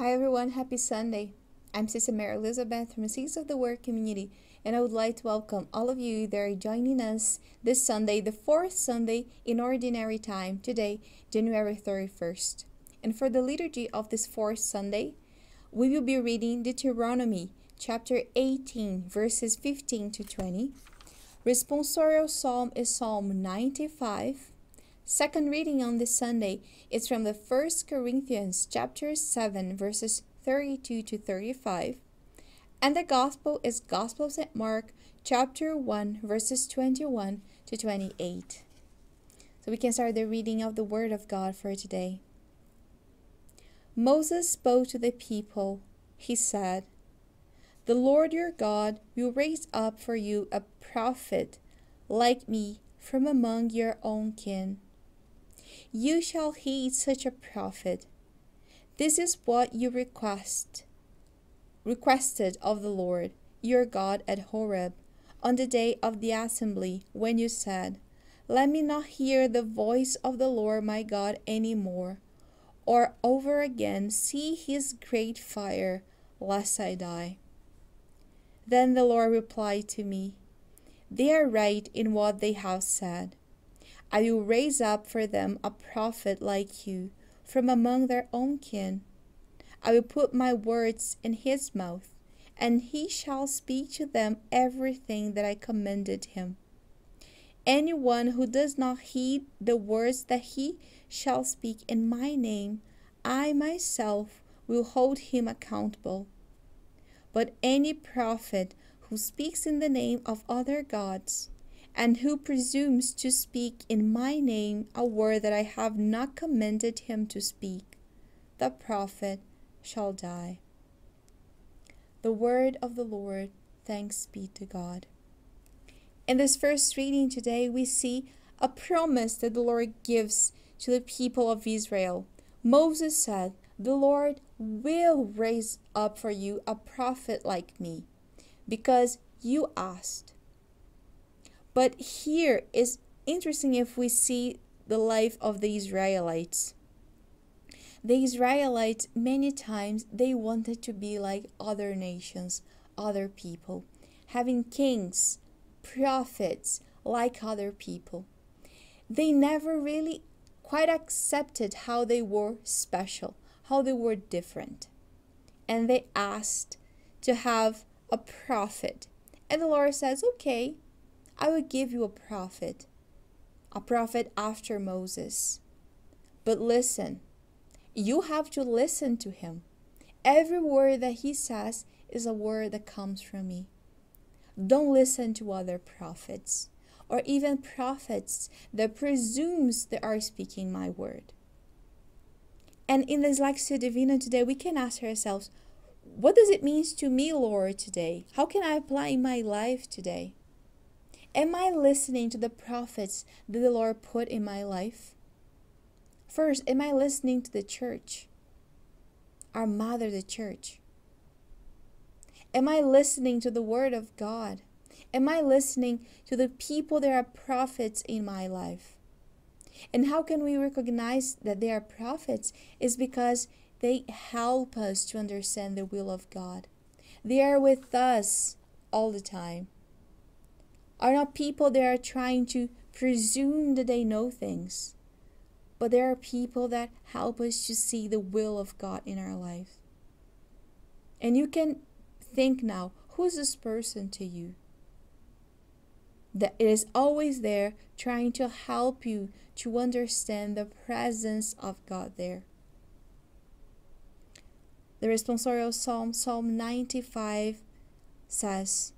Hi everyone, happy Sunday. I'm Sister Mary Elizabeth from Seeds of the Word community, and I would like to welcome all of you that are joining us this Sunday, the fourth Sunday in Ordinary Time, today, January 31st. And for the liturgy of this fourth Sunday, we will be reading Deuteronomy chapter 18, verses 15 to 20. Responsorial Psalm is Psalm 95. Second reading on this Sunday is from the First Corinthians chapter 7 verses 32 to 35. And the Gospel is Gospel of St. Mark chapter 1 verses 21 to 28. So we can start the reading of the Word of God for today. Moses spoke to the people. He said, The Lord your God will raise up for you a prophet like me from among your own kin you shall heed such a prophet. This is what you request requested of the Lord your God at Horeb on the day of the assembly when you said, Let me not hear the voice of the Lord my God any more, or over again see his great fire, lest I die. Then the Lord replied to me, They are right in what they have said. I will raise up for them a prophet like you from among their own kin. I will put my words in his mouth, and he shall speak to them everything that I commanded him. Anyone who does not heed the words that he shall speak in my name, I myself will hold him accountable. But any prophet who speaks in the name of other gods, and who presumes to speak in my name a word that I have not commanded him to speak, the prophet shall die. The word of the Lord, thanks be to God. In this first reading today, we see a promise that the Lord gives to the people of Israel. Moses said, The Lord will raise up for you a prophet like me, because you asked. But here is interesting if we see the life of the Israelites. The Israelites, many times, they wanted to be like other nations, other people, having kings, prophets like other people. They never really quite accepted how they were special, how they were different. And they asked to have a prophet. And the Lord says, okay, I will give you a prophet, a prophet after Moses. But listen, you have to listen to him. Every word that he says is a word that comes from me. Don't listen to other prophets or even prophets that presumes they are speaking my word. And in this Lectio Divina today, we can ask ourselves, what does it mean to me, Lord, today? How can I apply my life today? Am I listening to the prophets that the Lord put in my life? First, am I listening to the church? Our mother, the church. Am I listening to the word of God? Am I listening to the people that are prophets in my life? And how can we recognize that they are prophets? Is because they help us to understand the will of God. They are with us all the time are not people that are trying to presume that they know things, but there are people that help us to see the will of God in our life. And you can think now, who's this person to you? That it is always there trying to help you to understand the presence of God there. The responsorial psalm, Psalm 95, says,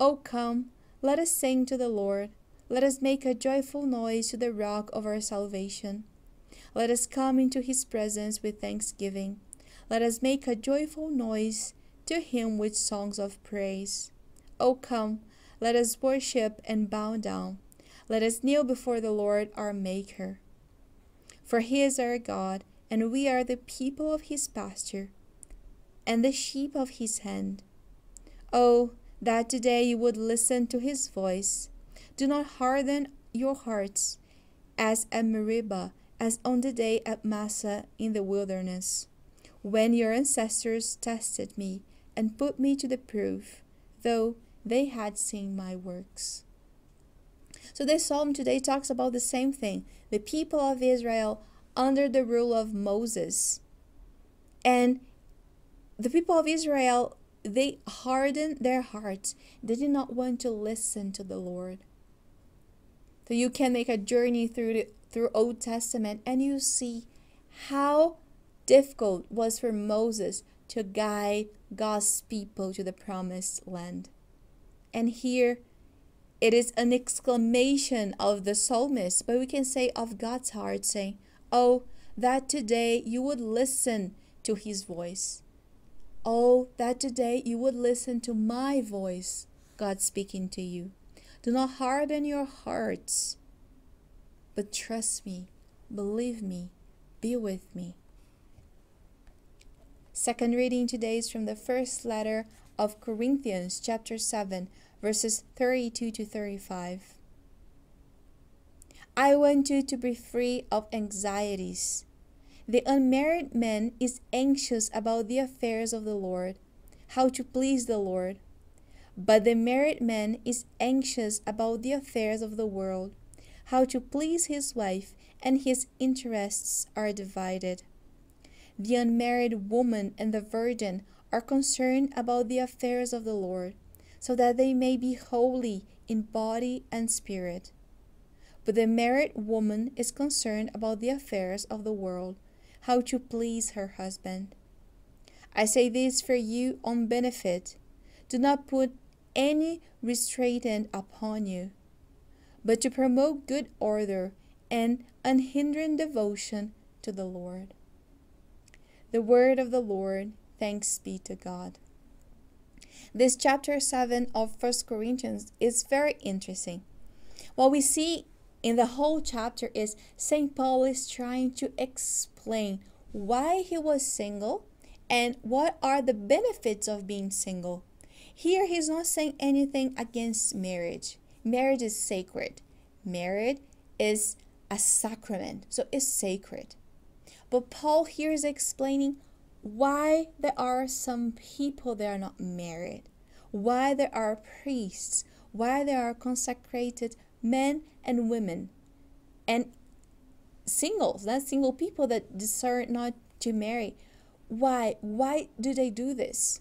O come, let us sing to the Lord. Let us make a joyful noise to the rock of our salvation. Let us come into his presence with thanksgiving. Let us make a joyful noise to him with songs of praise. O come, let us worship and bow down. Let us kneel before the Lord our Maker. For he is our God, and we are the people of his pasture, and the sheep of his hand. Oh, that today you would listen to his voice. Do not harden your hearts as at Meribah, as on the day at Massah in the wilderness, when your ancestors tested me and put me to the proof, though they had seen my works. So, this psalm today talks about the same thing the people of Israel under the rule of Moses. And the people of Israel, they hardened their hearts. They did not want to listen to the Lord. So you can make a journey through the through Old Testament and you see how difficult was for Moses to guide God's people to the promised land. And here it is an exclamation of the psalmist, but we can say of God's heart, saying, Oh, that today you would listen to his voice. Oh, that today you would listen to my voice, God speaking to you. Do not harden your hearts, but trust me, believe me, be with me. Second reading today is from the first letter of Corinthians, chapter 7, verses 32 to 35. I want you to be free of anxieties. The unmarried man is anxious about the affairs of the Lord, how to please the Lord. But the married man is anxious about the affairs of the world, how to please his wife, and his interests are divided. The unmarried woman and the virgin are concerned about the affairs of the Lord so that they may be holy in body and spirit. But the married woman is concerned about the affairs of the world, how to please her husband. I say this for you on benefit. Do not put any restraint upon you, but to promote good order and unhindered devotion to the Lord. The word of the Lord, thanks be to God. This chapter 7 of First Corinthians is very interesting. What we see in the whole chapter is St. Paul is trying to explain why he was single and what are the benefits of being single. Here he's not saying anything against marriage. Marriage is sacred. Marriage is a sacrament, so it's sacred. But Paul here is explaining why there are some people that are not married, why there are priests, why there are consecrated men and women, and singles, not single people that decide not to marry. Why? Why do they do this?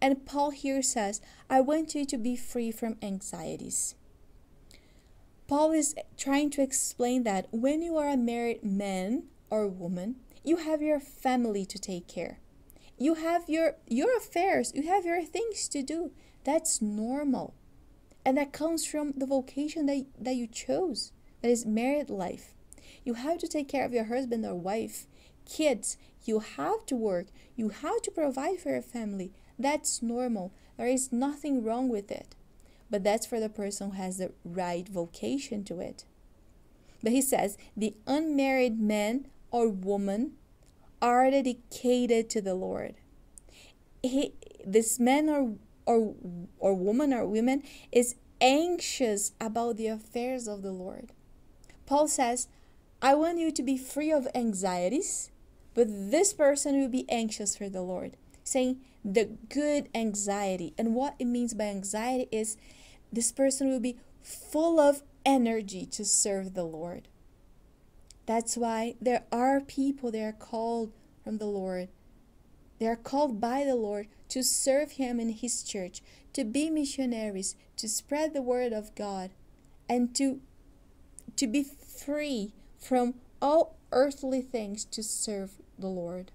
And Paul here says, I want you to be free from anxieties. Paul is trying to explain that when you are a married man or woman, you have your family to take care. You have your your affairs, you have your things to do. That's normal. And that comes from the vocation that, that you chose, that is married life. You have to take care of your husband or wife, kids. You have to work. You have to provide for your family. That's normal. There is nothing wrong with it. But that's for the person who has the right vocation to it. But he says the unmarried man or woman are dedicated to the Lord. He, this man or, or, or woman or women is anxious about the affairs of the Lord. Paul says, I want you to be free of anxieties, but this person will be anxious for the Lord. Saying the good anxiety. And what it means by anxiety is this person will be full of energy to serve the Lord. That's why there are people that are called from the Lord. They are called by the Lord to serve Him in His church, to be missionaries, to spread the word of God, and to, to be free from all earthly things to serve the Lord.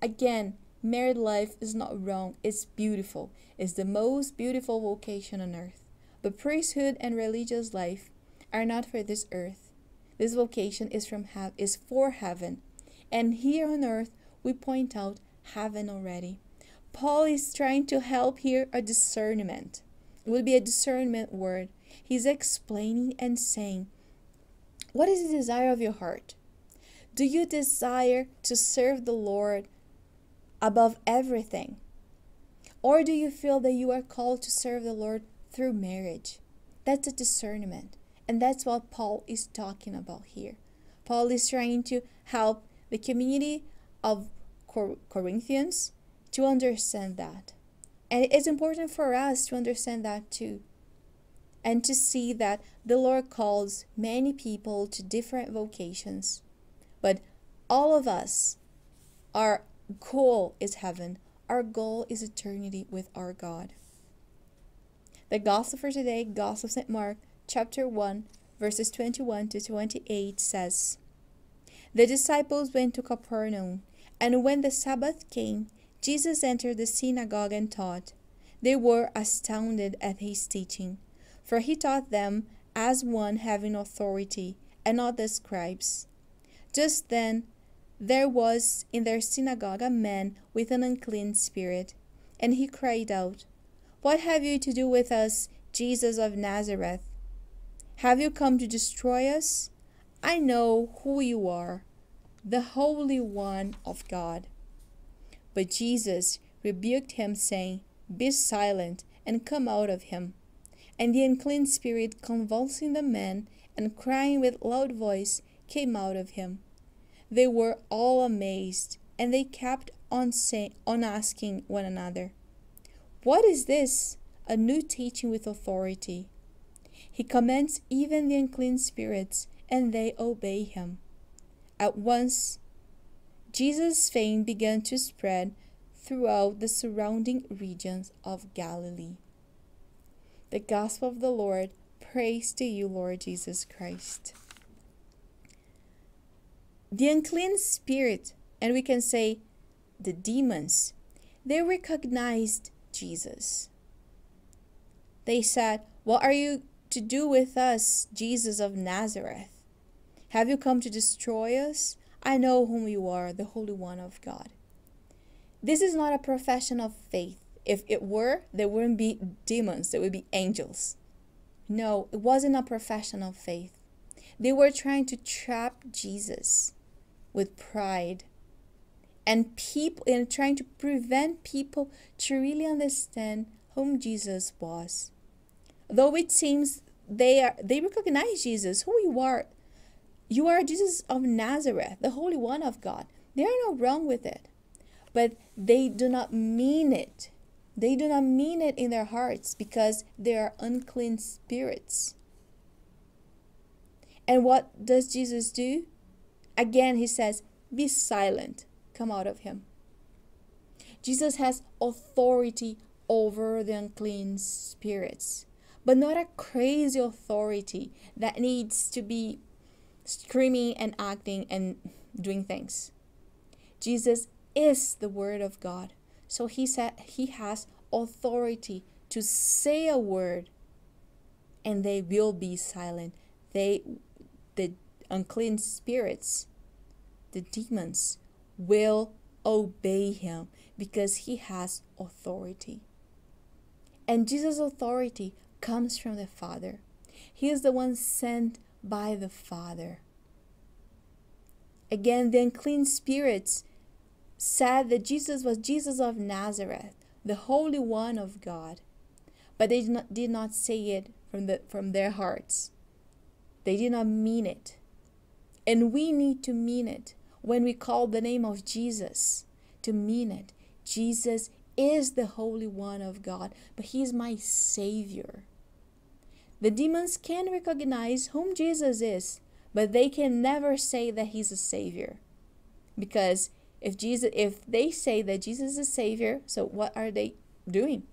Again, married life is not wrong, it's beautiful. It's the most beautiful vocation on earth. But priesthood and religious life are not for this earth. This vocation is from have is for heaven. And here on earth we point out heaven already. Paul is trying to help here a discernment. It would be a discernment word. He's explaining and saying, What is the desire of your heart? Do you desire to serve the Lord above everything? Or do you feel that you are called to serve the Lord through marriage? That's a discernment. And that's what Paul is talking about here. Paul is trying to help the community of Corinthians to understand that. And it's important for us to understand that too. And to see that the Lord calls many people to different vocations. But all of us, our goal is heaven. Our goal is eternity with our God. The Gospel for today, Gospel of St. Mark, chapter 1, verses 21 to 28 says, The disciples went to Capernaum, and when the Sabbath came, Jesus entered the synagogue and taught. They were astounded at his teaching, for he taught them as one having authority, and not the scribes. Just then there was in their synagogue a man with an unclean spirit, and he cried out, what have you to do with us, Jesus of Nazareth? Have you come to destroy us? I know who you are, the Holy One of God. But Jesus rebuked him, saying, Be silent and come out of him. And the unclean spirit, convulsing the man and crying with loud voice, came out of him. They were all amazed, and they kept on, say, on asking one another, what is this? A new teaching with authority. He commands even the unclean spirits, and they obey him. At once, Jesus' fame began to spread throughout the surrounding regions of Galilee. The Gospel of the Lord. Praise to you, Lord Jesus Christ. The unclean spirit, and we can say the demons, they recognized Jesus. They said, What are you to do with us, Jesus of Nazareth? Have you come to destroy us? I know whom you are, the Holy One of God. This is not a profession of faith. If it were, there wouldn't be demons, there would be angels. No, it wasn't a profession of faith. They were trying to trap Jesus with pride and people and trying to prevent people to really understand whom Jesus was. Though it seems they are they recognize Jesus, who you are. You are Jesus of Nazareth, the Holy One of God. They are not wrong with it. But they do not mean it. They do not mean it in their hearts because they are unclean spirits. And what does Jesus do? Again, he says, Be silent come out of him. Jesus has authority over the unclean spirits, but not a crazy authority that needs to be screaming and acting and doing things. Jesus is the Word of God. So he said he has authority to say a word and they will be silent. They the unclean spirits, the demons will obey him because he has authority. And Jesus' authority comes from the Father. He is the one sent by the Father. Again, the unclean spirits said that Jesus was Jesus of Nazareth, the Holy One of God. But they did not, did not say it from, the, from their hearts. They did not mean it. And we need to mean it when we call the name of Jesus to mean it. Jesus is the Holy One of God, but He is my Savior. The demons can recognize whom Jesus is, but they can never say that He's a Savior. Because if Jesus if they say that Jesus is Savior, so what are they doing?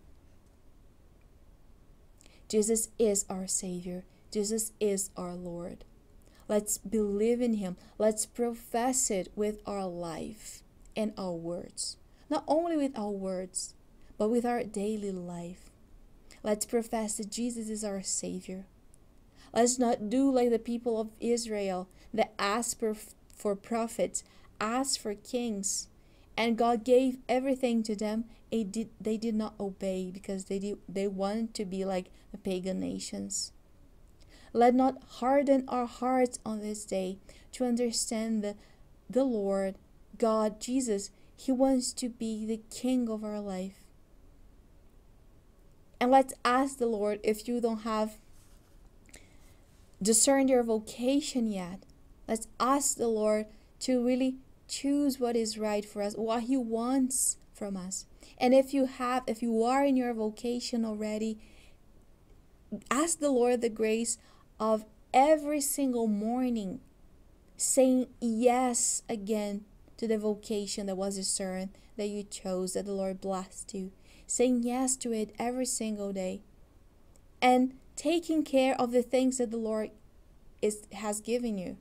Jesus is our Savior. Jesus is our Lord. Let's believe in Him. Let's profess it with our life and our words. Not only with our words, but with our daily life. Let's profess that Jesus is our Savior. Let's not do like the people of Israel that asked for, for prophets, asked for kings, and God gave everything to them. They did, they did not obey because they, did, they wanted to be like the pagan nations. Let not harden our hearts on this day to understand the, the Lord, God, Jesus. He wants to be the King of our life. And let's ask the Lord if you don't have discerned your vocation yet. Let's ask the Lord to really choose what is right for us, what He wants from us. And if you have, if you are in your vocation already, ask the Lord the grace of every single morning saying yes again to the vocation that was discerned that you chose, that the Lord blessed you. Saying yes to it every single day. And taking care of the things that the Lord is has given you.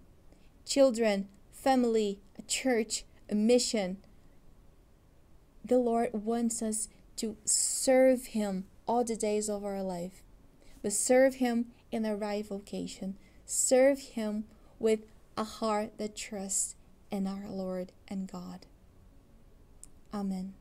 Children, family, church, a mission. The Lord wants us to serve Him all the days of our life, but serve Him in the right vocation. Serve Him with a heart that trusts in our Lord and God. Amen.